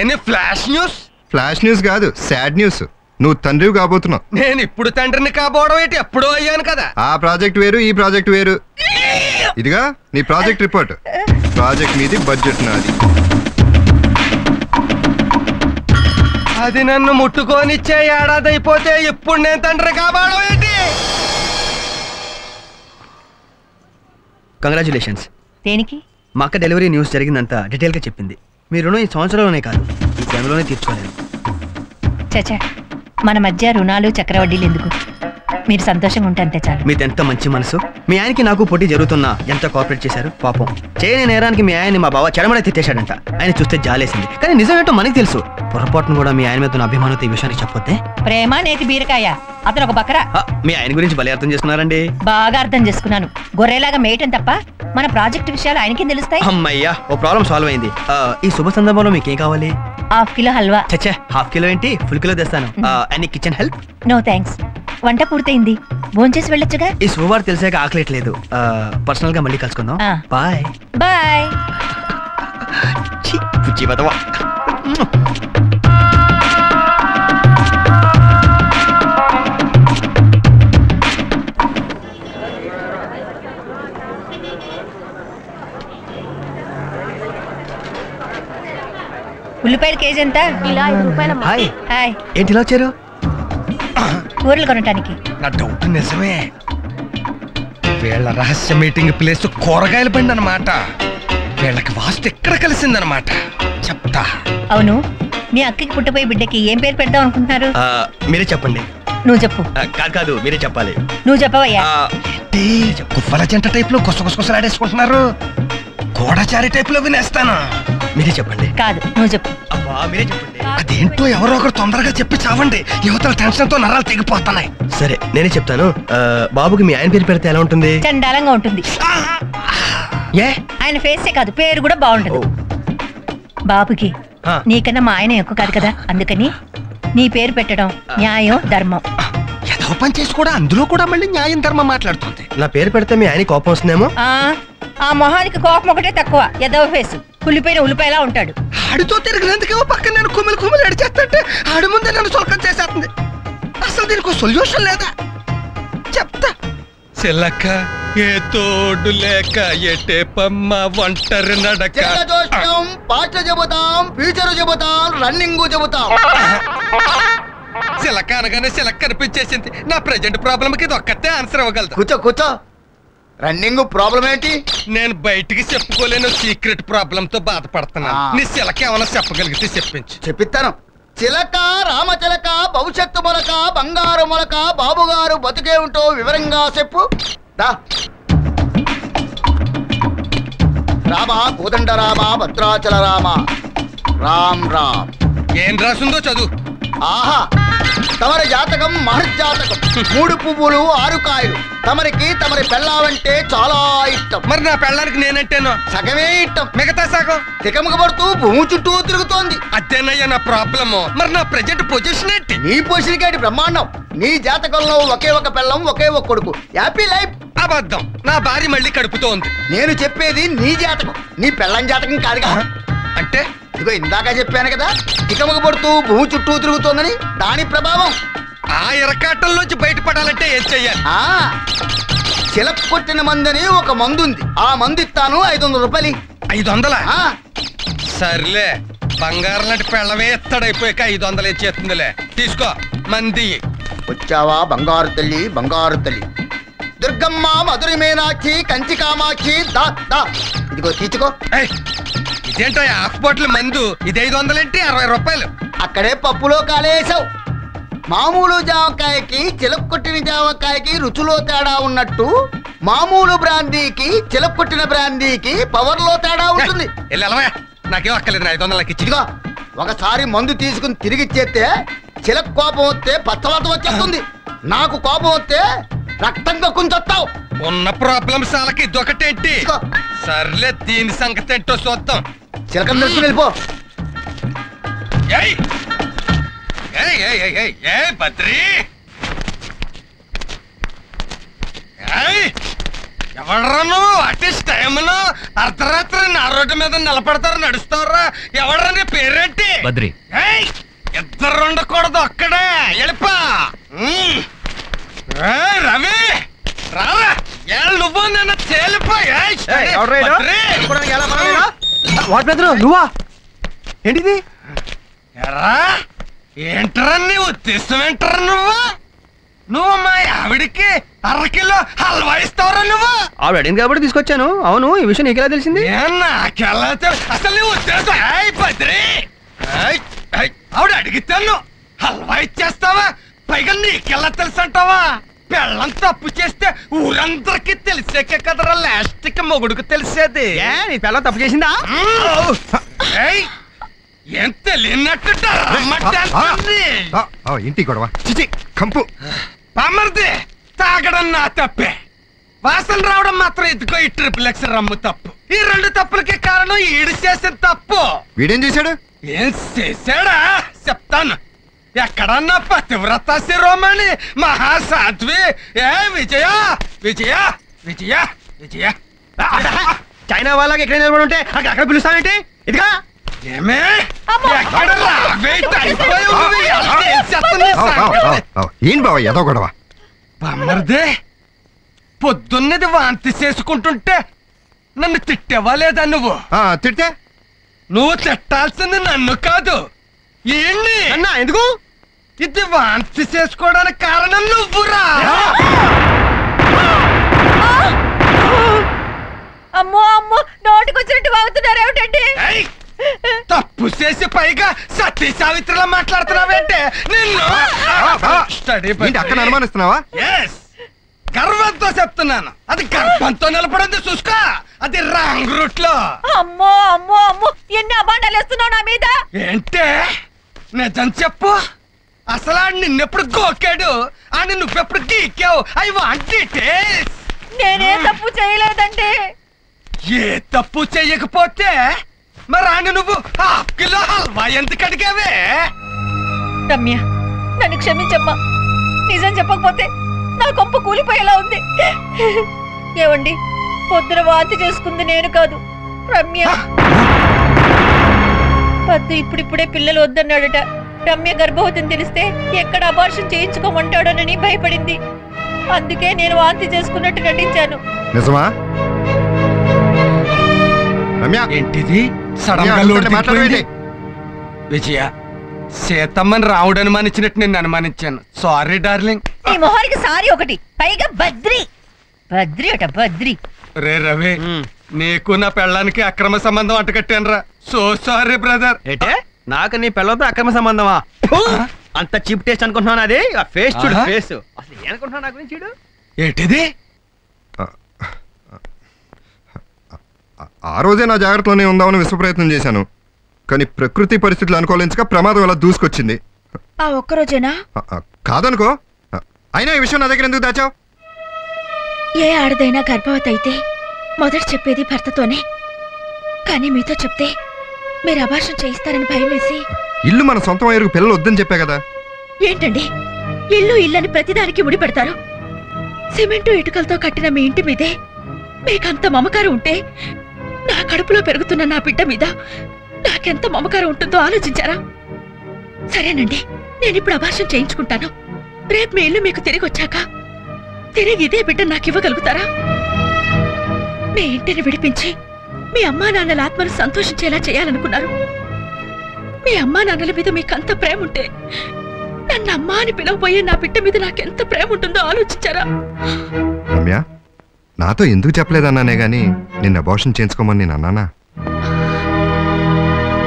ఎన్ని flash news? Flash news కాదు sad news. నువ్వు తండ్రివి కాబోతున్నావు. నేను ఇప్పుడు తండ్రిని కాబోవడం ఏంటి? ఎప్పుడో అయ్యాను కదా. ఆ ప్రాజెక్ట్ వేరు ఈ ప్రాజెక్ట్ వేరు. ఇదిగా నీ ప్రాజెక్ట్ రిపోర్ట్. ప్రాజెక్ట్ మీది బడ్జెట్ నాది. అది నన్ను ముట్టుకోనిచ్చే ఏడాది అయిపోతే ఇప్పుడు నేను తండ్రి కాబోవడం ఏంటి? కంగ్రాచులేషన్స్ దేనికి? మా అక్క డెలివరీ న్యూస్ జరిగిందంతా డీటెయిల్గా చెప్పింది. మీ రుణం ఈ సంవత్సరంలోనే కాదు ఈ టైంలోనే తీర్చుకోలేను. చచ్చా మన మధ్య రుణాలు చక్రవడ్డీలు ఎందుకు? మీరు సంతోషంగా ఉంటే అంతే చాలు. మీది ఎంత మంచి మనసు? మీ ఆయనకి నాకు పోటీ జరుగుతున్నా ఎంత కోఆపరేట్ చేశారు? పాపం. చేయని నేరానికి మీ ఆయన్ని మా బావ చెరమడ తిట్టేశాడంట. ఆయన చూస్తే జాలేసింది. కానీ నిజం ఏంటో మనకి తెలుసు. పొరపాటును కూడా మీ ఆయన మీద ఉన్న అభిమానంతో ఈ విషయానికి చెప్పొద్దే? ప్రేమ నేతి బీరకాయ. అతను ఒక బకరా. మీ ఆయన గురించి బలి అర్థం చేసుకున్నారండి. బాగా అర్థం చేసుకున్నాను. గొర్రెలాగా మేయటం తప్ప మన ప్రాజెక్ట్ విషయాలు ఆయనకి తెలుస్తాయి? అమ్మయ్యా ఓ ప్రాబ్లం సాల్వ్ అయింది. ఈ శుభ సందర్భంలో మీకేం కావాలి? హాఫ్ కిలో హల్వా. చచ్చే హాఫ్ కిలో ఏంటి? ఫుల్ కిలో తెస్తాను. అన్ని కిచెన్ హెల్ప్ నో థ్యాంక్స్ వంట పూర్తయింది. భోంచేసి వెళ్ళొచ్చుగా? ఈ శుభవార్త తెలిసాక ఆకలేట్లేదు పర్సనల్గా మళ్ళీ కలుసుకుందాం. బాయ్ బాయ్ పుచ్చి ఉల్లిపాయల కేజీ ఎంత? ఇలా ఐదు రూపాయలమ్మా హాయ్. హాయ్. ఏంటి ఇలా వచ్చారు? కూరలు కొనటానికి. నా డౌట్ నిజమే. వీళ్ళ రహస్య మీటింగ్ ప్లేస్ కూరగాయల బండి అనమాట వీళ్ళకి వాస్తు ఎక్కడ కలిసిందనమాట. చెప్తా. అవును. మీ అక్కకి పుట్టపోయే బిడ్డకి ఏం పేరు పెడదాం అనుకుంటున్నారు? ఆ, మీరే చెప్పండి. నువ్వు చెప్పు. ఆ, కాదు కాదు మీరే చెప్పాలి. నువ్వు చెప్పవయ్యా. ఏంటి? కువ్వల జంట టైప్లో గుసగుసలాడేసుకుంటున్నారు గోడచారి టైప్లో వినేస్తాను? మీరే చెప్పండి. కాదు నువ్వు చెప్పు. అబ్బా మీరే చెప్పండి. అదేంటో ఎవరో ఒకరు తొందరగా చెప్పి చావండి. యువతల టెన్షన్తో నరాలు తెగిపోతున్నాయి. సరే నేనే చెప్తాను. ఆ, బాబుకి మీ ఆయన పేరు పెడితే ఎలా ఉంటుంది? చండాలంగా ఉంటుంది. ఏ? ఆయన ఫేసే కాదు పేరు కూడా బాగుంటది ఓ. బాబుకి ఆ. నీకన్నా మా ఆయన ఎక్కువ కాదు కదా అందుకని నీ పేరు పెట్టడం న్యాయం ధర్మం. ఏదో పని చేసి కూడా అందులో కూడా మళ్ళీ న్యాయం ధర్మం మాట్లాడుతుంది. నా పేరు పెడితే మీ ఆయన కోపం వస్తుందేమో? ఆ. ఆ మొహానికి కోపం ఒకటే తక్కువ. ఎదవ ఫేసు. కుళ్ళిపోయిన ఉల్లిపాయలా ఉంటాడు. ఆడితో తిరిగినందుకేమో పక్కన నేను కుమిలి కుమిలి అడిచేస్తుంటే ఆడి ముందే నన్ను సొలకం చేసేస్తుంది. అసలు దీనికి సొల్యూషన్ లేదా? చెప్తా. చెల్లక్క ఏ తోడు లేక ఎటే పమ్మ ఒంటరి నడక. జోష్యం పాట చెబుతాం ఫ్యూచర్ చెబుతాం రన్నింగ్ చెబుతాం. చిలక అనగానే చిలక కనిపించేసింది. నా ప్రజెంట్ ప్రాబ్లం కి ఇది ఒక్కతే ఆన్సర్ ఇవ్వగలదు. కూర్చో కూర్చో. రన్నింగ్ ప్రాబ్లం ఏంటి? నేను బయటికి చెప్పుకోలేను సీక్రెట్ ప్రాబ్లం తో బాధపడుతున్నాను ఆ. నీ చిలక ఏమైనా చెప్పగలిగితే చెప్పించు. చెప్పిస్తాను. చిలక రామచిలక భవిష్యత్తు మొలక బంగారు మొలక బాబుగారు బతికే ఉంటో వివరంగా చెప్పు. దా. రామ కోదండ రామ భద్రాచల రామ. రామ్ రామ్. ఏం రాసిందో చదువు. ఆహా. తమరి జాతకం మహర్జాతకం. మూడు పువ్వులు ఆరు కాయలు. తమరికి తమరి పెళ్ళావంటే చాలా ఇష్టం. మరి నా పెళ్ళానికి నేనంటేనో? సగమే ఇష్టం. మిగతా సగం? తికమక పడుతూ భూమి చుట్టూ తిరుగుతోంది. అదేనయ్యా నా ప్రాబ్లము. మరి నా ప్రజెంట్ పొజిషన్ ఏంటి? నీ పొసిరికేటి బ్రహ్మాండం? నీ జాతకంలో ఒకే ఒక పెళ్ళం ఒకే ఒక కొడుకు. హ్యాపీ లైఫ్ అబద్ధం. నా భార్య మళ్ళీ కడుపుతో ఉంది నేను చెప్పేది నీ జాతకం. నీ పెళ్ళం జాతకం కాదుగా. అంటే? ఇదిగో ఇందాక చెప్పాను కదా తికమక పడుతూ భూమి చుట్టూ తిరుగుతోందని దాని ప్రభావం. ఆ ఎరకాటంలోంచి బయటపడాలంటే ఏం చెయ్యాలి? ఆ చిలక కొట్టిన మందని ఒక మందు ఉంది ఆ మందు ఇస్తాను ఐదు వందల రూపాయలు. ఐదు వందల ఆ. సర్లే బంగారం లాంటి పెళ్ళమే ఎత్తడైపోయాక ఐదు వందలు ఇచ్చేస్తుందిలే. తీసుకో మంది వచ్చావా బంగారు తల్లి బంగారు తల్లి. దుర్గమ్మ మధురి మీనాక్షి కంచి కామాక్షి దా దా. ఇదిగో తీసుకో. ఏయ్, ఇదేంటో హాఫ్ బాటిల్ మందు? ఇది ఐదు వందలేంటి? అరవై రూపాయలు. అక్కడే పప్పులో కాలేసావు. మామూలు జామకాయకి చిలక కొట్టిన జామకాయకి రుచిలో తేడా ఉన్నట్టు మామూలు బ్రాందీకి చిలక కొట్టిన బ్రాందీకి పవర్లో తేడా ఉంటుంది. నాకేం అక్కర్లేదు ఐదు వందలకి ఇచ్చి. ఇదిగో ఒకసారి మందు తీసుకుని తిరిగి ఇచ్చేస్తే చిలక కోపం వస్తే పచ్చవాత వచ్చేస్తుంది. నాకు కోపం వస్తే రక్తంగా కుంచొస్తావు ఉన్న ప్రాబ్లమ్స్ వాళ్ళకి ఇదొకటేంటి. సర్లే దీని సంగతి ఏంటో చూద్దాం. చిలకం తెలుసుకుని వెళ్ళిపో. ఏయ్! ఏయ్ ఏయ్ ఏయ్ ఏయ్ ఏయ్ బద్రి! ఏయ్! ఎవడ్రా నువ్వు? అటిస్ టైంలో అర్ధరాత్రి నా రోడ్డు మీద నిలబడతారు నడుస్తారా? ఎవడ్రా నీ పేరేంటి? బద్రి. ఏయ్, ఇద్దరు ఉండకూడదు ఒక్కడే ఎడిపా రవి! రారా! నువ్వు నన్ను తేలిపో ఏయ్, బద్రి. వాట్ బ్రదర్ నువ్వా? ఏంటిది? ఎరా ఏంట్రా నీ ఉద్దేశం ఏంట్రా నువ్వు? నువ్వు మా ఆవిడికి అరకిలో హల్వా ఇస్తావురా నువ్వు? ఆవిడ అడిగింది కాబట్టి తీసుకొచ్చాను. అవును ఈ విషయం నీకెలా తెలిసింది? నాకెలా అసలు నీ ఉద్దేశం? ఏయ్ బద్రి! ఆవిడ అడిగితాను హల్వా ఇచ్చేస్తావా? పైగా నీకెలా తెలుసు అంటావా పెళ్ళం తప్పు చేస్తే ఊరందరికీ తెలిసాక కదరా లాస్ట్కి మొగుడుకు తెలిసేది. ఏ నీ పిల్ల తప్పు చేసిందా. ఏయ్, ఏం తెలియనట్టు ఆ, ఇంటి గొడవ. చిచి కంపు. బామర్ది తాగడం నా తప్పే. వాసన రావడం మాత్రం ఇదిగో ఈ ట్రిపుల్ ఎక్స్ రమ్ము తప్పు. ఈ రెండు తప్పులకి కారణం ఈడు చేసిన తప్పు. వీడేం చేశాడు? ఏం చేశాడా? చెప్తాను. ఎక్కడన్నా పతివ్రత శిరోమణి మహాసాధ్వి ఏ విజయ విజయ విజయ విజయ చైనా వాళ్ళకి ఎక్కడ నిలబడి ఉంటే అక్కడ అక్కడ పిలుస్తావేంటి? ఇదిగా. ఎక్కడ. ఏం బావ ఏదో గొడవ? బామ్మర్దే పొద్దున్నది వాంతి చేసుకుంటుంటే నన్ను తిట్టేవా లేదా నువ్వు? ఆ, తిడితే నువ్వు తిట్టాల్సింది నన్ను కాదు. ఏంటి అన్నా ఎందుకు? ఇది వాంతి చేసుకోవడానికి కారణం నువ్వురా. అమ్మో అమ్మో నోటికొచ్చినట్టు వాగుతున్నారు ఏమిటండి! తప్పు చేసి పైగా సతీ సావిత్రిలా మాట్లాడుతున్నావేంటే? నిన్ను స్టడీ అక్కడ అనుమానిస్తున్నావా? గర్వంతో చెప్తున్నాను. అది గర్భంతో నిలబడింది చూసుకో అది రాంగ్ రూట్లో అమ్మో అమ్మో అమ్మో ఎన్ని అబాండాలు వేస్తున్నావు నా మీద? ఏంటే? నిజం చెప్పు. అసలు ఆడు నిన్నెప్పుడు గోకాడు అని నువ్వెప్పుడు గీకావు ఐ వాంట్ డీటెయిల్స్ నేనే తప్పు చేయలేదండి. ఏ తప్పు చెయ్యకపోతే మరి ఆయన నువ్వు హాఫ్ కిలో హల్వా ఎందుకు అడిగావే? రమ్య నన్ను క్షమించమ్మా. నిజం చెప్పకపోతే నా కొంప కూలిపోయేలా ఉంది. ఏవండి పొద్దున వాంతి చేసుకుంది నేను కాదు. రమ్య. పద్దు ఇప్పుడిప్పుడే పిల్లలు వద్దన్నాడట. రమ్య గర్భవతిని తెలిస్తే ఎక్కడ అబార్షన్ చేయించుకోమంటాడోనని భయపడింది. అందుకే నేను వాంతి చేసుకున్నట్టు నటించాను. నిజమా? ఏంటిది. విజయ సీతమ్మని రావుడు అనుమానించినట్టు నేను అనుమానించాను. సారీ డార్లింగ్ ఈ మొహానికి సారీ ఒకటి. పైగా బద్రి బద్రి అట బద్రి రే రవి నీకు నా పెళ్ళానికి అక్రమ సంబంధం అంటకట్టానురా సో సారీ బ్రదర్ ఏటే? నాకు నీ పిల్లలతో అక్రమ సంబంధమా! అంత చీప్ టేస్ట్ అనుకుంటున్నాను అది ఆ ఫేస్ చూడు. ఫేస్ అసలు ఏమనుకుంటున్నావు నా గురించి చూడు? ఏంటిది? ఆ- రోజే నా జాగ్రత్తలోనే ఉందామని విశ్వప్రయత్నం చేశాను. కానీ ప్రకృతి పరిస్థితులు అనుకూలించక ప్రమాదం అలా దూసుకొచ్చింది. ఆ ఒక్కరోజేనా ఆ, ఆ, కాదనుకో. అయినా ఈ విషయం నా దగ్గర ఎందుకు దాచావు? ఏ ఆడదైనా గర్భవతి అయితే మొదట చెప్పేది భర్తతోనే. కానీ మీతో చెప్తే మీరు అభాషణ చేయిస్తారని భయం వేసి. ఇల్లు మన సొంతం అయ్యకు పిల్లలు వద్దని చెప్పా కదా. ఏంటండి? ఇల్లు ఇల్లని ప్రతిదానికి ముడిపెడతారు. సిమెంటు ఇటుకలతో కట్టిన మీ ఇంటి మీదే మీకంత మమకారం ఉంటే నా కడుపులో పెరుగుతున్న నా బిడ్డ మీద నాకెంత మమకారం ఉంటుందో ఆలోచించారా? సరేనండి నేను ఇప్పుడు అభాషణ చేయించుకుంటాను. రేపు మీ ఇల్లు మీకు తిరిగి వచ్చాక తిరిగి ఇదే బిడ్డ నాకు ఇవ్వగలుగుతారా? మీ ఇంటిని విడిపించి మీ అమ్మా నాన్నల ఆత్మను సంతోషించేలా చేయాలనుకున్నారు. మీ అమ్మా నాన్నల మీద మీకంత ప్రేమ ఉంటే నన్ను అమ్మా అని పిలవబోయే నా బిడ్డ మీద నాకెంత ప్రేమ ఉంటుందో ఆలోచించారా? రమ్య నాతో ఎందుకు చెప్పలేదన్నానే గాని నిన్న అబార్షన్ చేయించుకోమని నేను అన్నానా?